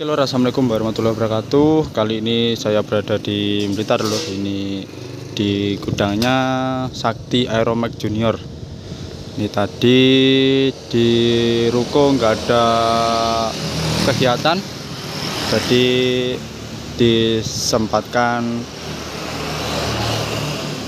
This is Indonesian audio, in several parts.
Oke lor, assalamualaikum warahmatullahi wabarakatuh. Kali ini saya berada di Blitar loh. Ini di gudangnya Sakti Aeromax Junior. Ini tadi di ruko nggak ada kegiatan, jadi disempatkan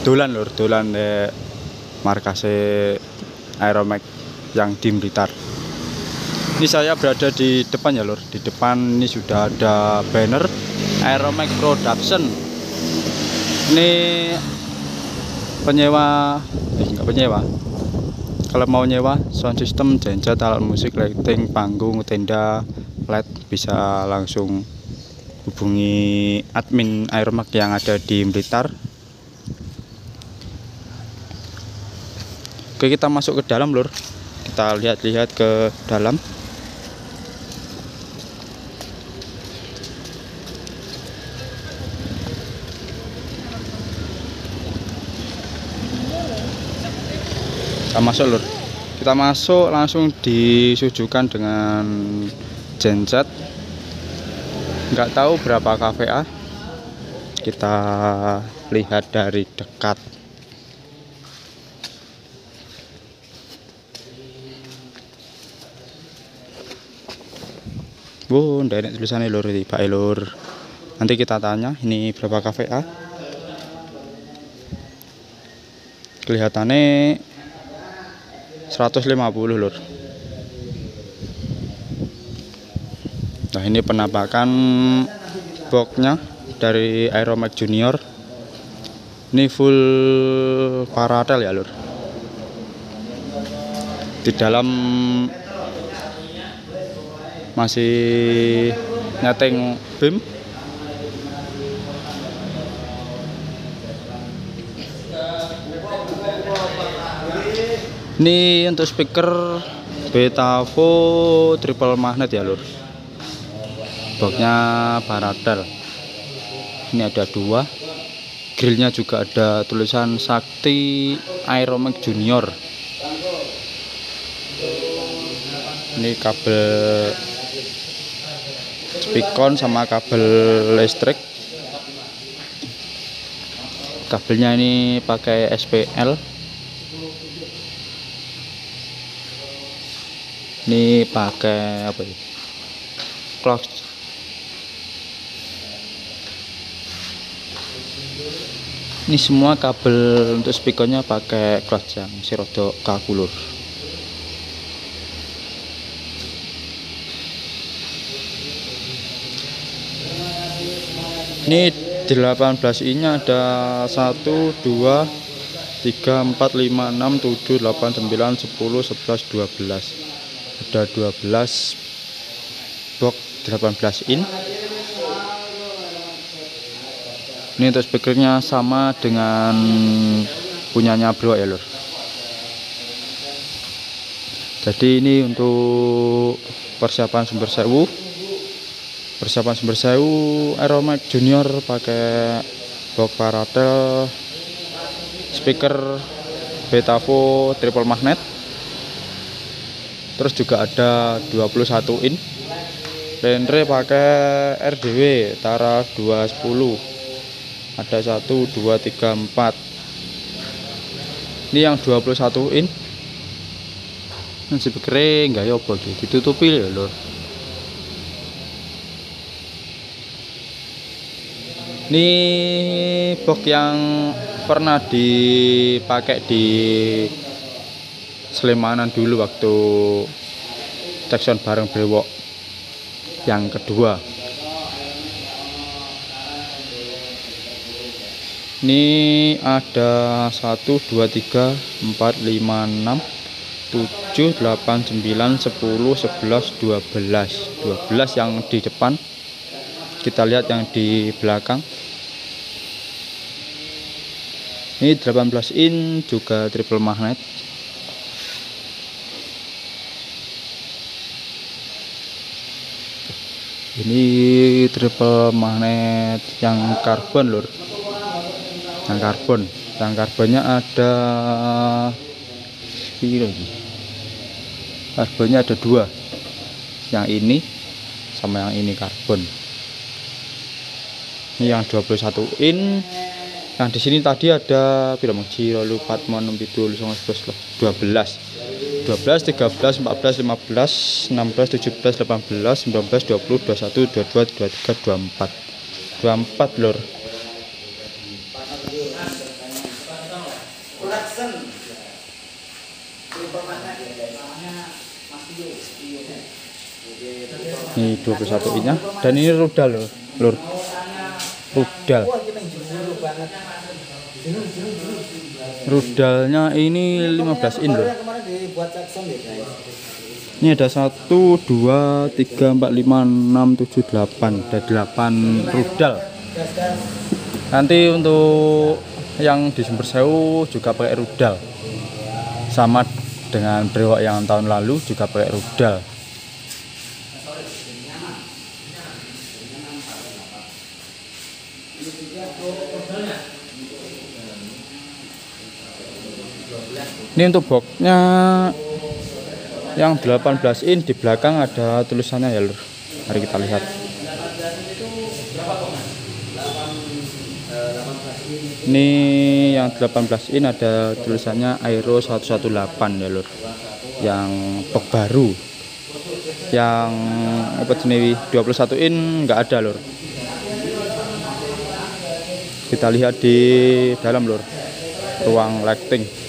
dolan lor, dolan di markase Aeromax yang di Blitar ini saya berada di depan ya lor di depan ini sudah ada banner Aeromax Production. Ini penyewa eh enggak penyewa. Kalau mau nyewa sound system genset alat musik lighting panggung tenda led bisa langsung hubungi admin Aeromax yang ada di Blitar. Oke kita masuk ke dalam lor kita lihat-lihat ke dalam kita masuk lur. Kita masuk langsung disujukan dengan genset. Nggak tahu berapa KVA kita lihat dari dekat. Bu, dari tulisannya lur. Di Pak Elur. Nanti kita tanya ini berapa KVA. Kelihatannya 150 lur. Nah ini penampakan boxnya dari Aeromax Junior. Ini full paratel ya lur. Di dalam masih nyeting BIM ini untuk speaker Betavo triple magnet ya lur. Boxnya Baratel ini ada dua. Grillnya juga ada tulisan Sakti Aeromax Junior. Ini kabel speakon sama kabel listrik. Kabelnya ini pakai SPL ini pakai apa ya? Clock ini semua kabel untuk speakernya pakai clutch yang sirodok kakulur ini 18 ini ada 1 2 3 4 5 6 7 8 9 10 11 12 ada 12 box 18 in. Ini untuk speakernya sama dengan punyanya bro ya lor jadi ini untuk persiapan sumber sewu. Persiapan sumber sewu Aeromax Junior pakai box paratel speaker Betavo triple magnet terus juga ada 21 in. Lenre pakai RDW Tara 210 ada 1 2 3 4 ini yang 21 in. Masih kering enggak ya apa ditutupi ya lho. Ini box yang pernah dipakai di Slemanan dulu waktu Jackson bareng Brewok. Yang kedua. Ini ada 1 2 3 4 5 6 7 8 9 10 11 12 12 yang di depan. Kita lihat yang di belakang. Ini 18 in juga triple magnet ini triple magnet yang karbon lur. Yang karbon. Yang karbonnya ada ini karbonnya ada dua. Yang ini sama yang ini karbon. Ini yang 21 in. Yang di sini tadi ada piro jiro mau nembi dulu sama 12 12 13 14 15 16 17 18 19 20 21 22 23 24 24 lor. Ini 21 innya dan ini rudal lor. Lor. Rudal. Rudalnya ini 15 in loh ini ada 1 2 3 4 5 6 7 8 ada 8 rudal. Nanti untuk yang di sumber sewu juga pakai rudal. Sama dengan brewok yang tahun lalu juga pakai rudal ini untuk boxnya yang 18 in di belakang ada tulisannya ya lur. Mari kita lihat. Ini yang 18 in ada tulisannya Aero 118 ya lur. Yang box baru. Yang apa jenis 21 in enggak ada lur. Kita lihat di dalam lur. Ruang lighting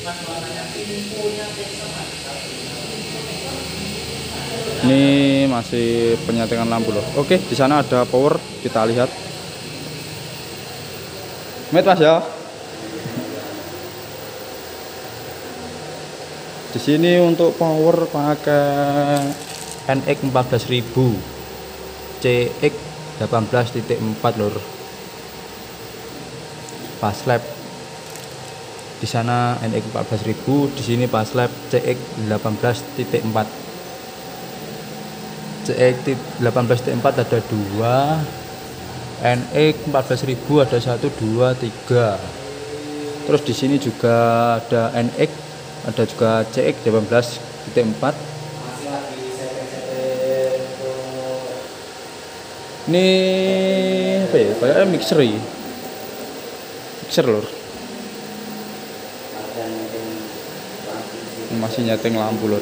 ini masih penyetingan lampu loh. Oke di sana ada power kita lihat. Met mas ya? Di sini untuk power pakai NX 14000 CX 18.4 lur. Pas lab. Di sana NX 14000 di sini pas lab CX 18.4 CX 18.4 ada dua NX 14000 ada satu dua tiga. Terus di sini juga ada NX ada juga CX 18.4 ini apa ya? Kayaknya mixer ya? Mixer lor masih nyeting lampu lor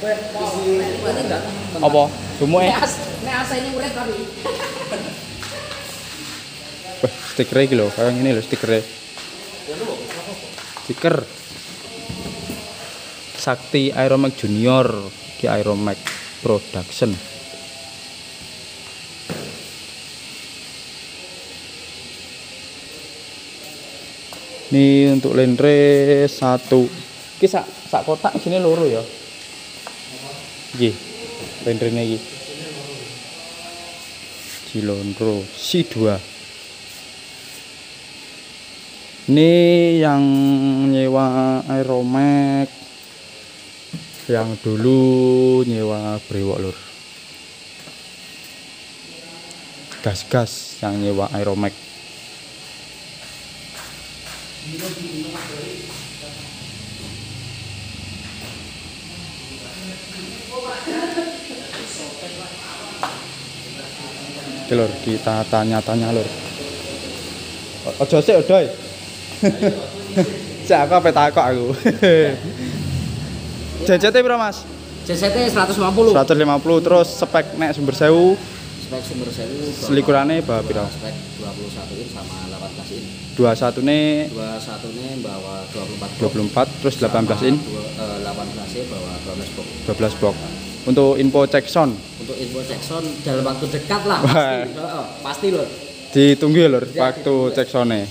Apa? Semua ya? Nek asine urip tapi. Wah, stikernya gitu loh, kayak ini loh stikernya. Stiker. Sakti Aeromax Junior di Aeromax Production. Ini untuk lenre satu. Ki sak sak kotak sini loro ya. Nggih. Lenrene iki. Cilondro C2 ini yang nyewa Aeromax. Yang dulu nyewa Brewok lur. Gas-gas yang nyewa Aeromax Oke lur, kita tanya-tanya lur. O- Ojo sik odoy. Cek aku apa takok aku. JJT piro Mas? JCT 150. 150 terus spek nek sumber sewu spek sumber sewu selikurane bawa pira spek 21 in sama 18 in 21 ne 21 ne bawa 24 box. 24 terus 18 in? 18 in bawa 12 box 12 box untuk info cek sound? Untuk info cek sound dalam waktu dekat lah pasti. Oh, pasti lho ditunggu ya lho waktu cek soundnya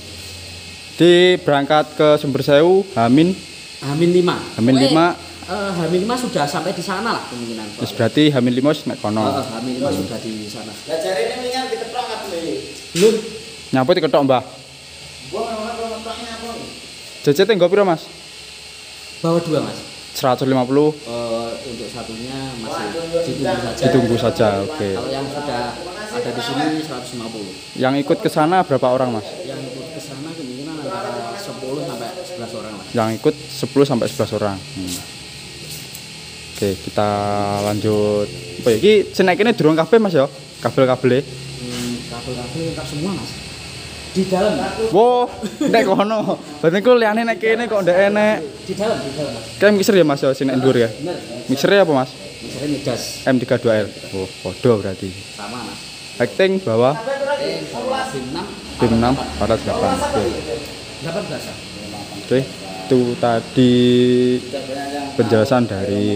di berangkat ke sumber sewu amin amin 5 amin 5 Eh, uh, Hamin 5 sudah sampai di sana lah kemungkinan. Terus berarti Hamin 5 wis nek kono. Heeh, Hamin 5 sudah di sana. Lah jarene minyak diketok atau? Belum. Nyapa diketok, Mbah? Gua ora ora ketoknya apa. Jejete nggo piro, Mas? Bawa dua, Mas. 150 uh, eh, untuk satunya masih ditunggu saja. Ditunggu saja, oke. Okay. Kalau yang sudah ada di sini 150. Yang ikut ke sana berapa orang, Mas? Yang ikut ke sana kemungkinan antara 10 sampai 11 orang, Mas. Yang ikut 10 sampai 11 orang. Hmm. Oke, kita lanjut. Ya? Iki snack ini durung kabeh, Mas ya? Kabel-kabel Hmm, kabel-kabel lengkap semua mas. Di dalam. Wow, nek kono. Berarti ku liyane nek kene kok ndak enek. Di dalam, di dalam mas. Kayak mixer ya Mas ya, sini ndur ya. Bener. Mixernya apa Mas? Misalnya midas M32L. Oh, podo berarti. sama mas. Acting bawah bawa SIM 6 tim 6 pada 8. Oke. 18 ya. Oke. Itu tadi penjelasan dari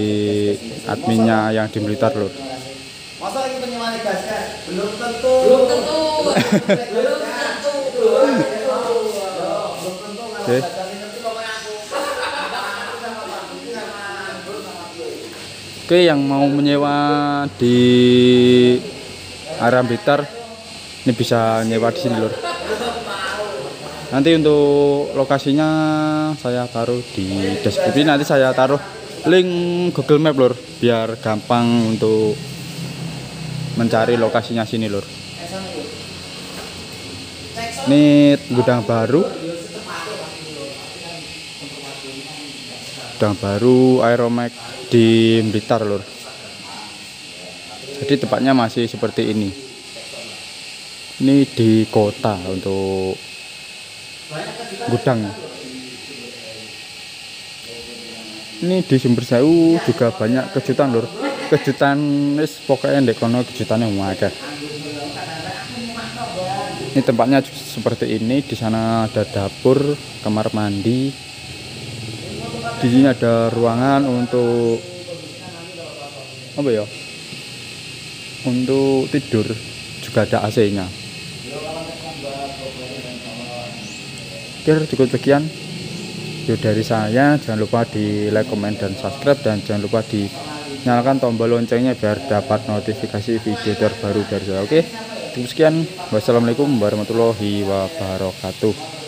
adminnya yang di Blitar lur. Masa lagi penyewaan gas gas? Belum tentu. Belum tentu. Belum tentu. Belum tentu. Oke. Oke, yang mau menyewa di area Blitar ini bisa nyewa di sini lur. Nanti untuk lokasinya saya taruh di deskripsi. Nanti saya taruh link Google Map lur, biar gampang untuk mencari lokasinya sini lur. Ini gudang baru. Gudang baru Aeromax di Blitar lur. Jadi tempatnya masih seperti ini. Ini di kota untuk gudang. Ini di Sumber Sewu juga banyak kejutan lur. Kejutan wis pokoknya ndek kono kejutannya akeh. Ini tempatnya seperti ini. Di sana ada dapur, kamar mandi. Di sini ada ruangan untuk apa ya? Untuk tidur juga ada AC-nya. Oke, cukup sekian video dari saya. Jangan lupa di like, comment, dan subscribe dan jangan lupa dinyalakan tombol loncengnya biar dapat notifikasi video terbaru dari saya. Oke, cukup sekian. Wassalamualaikum warahmatullahi wabarakatuh.